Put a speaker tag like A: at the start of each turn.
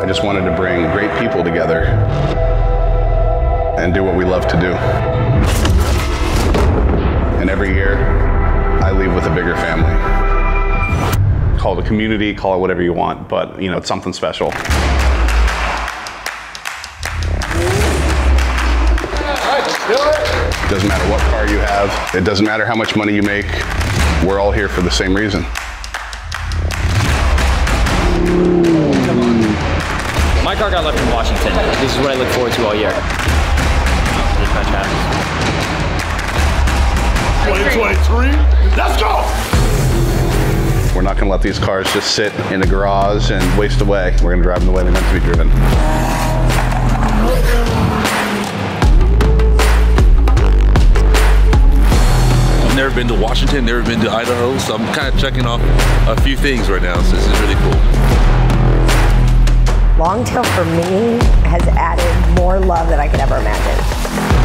A: I just wanted to bring great people together and do what we love to do. And every year, I leave with a bigger family. Call it a community, call it whatever you want, but you know, it's something special. It doesn't matter what car you have, it doesn't matter how much money you make, we're all here for the same reason.
B: Car got left in Washington. This is what I look forward to all year. This match happens.
C: 2023, let's go!
A: We're not going to let these cars just sit in the garage and waste away. We're going to drive them the way they're meant to be driven.
D: I've never been to Washington, never been to Idaho, so I'm kind of checking off a few things right now, so this is really cool.
E: Longtail for me has added more love than I could ever imagine.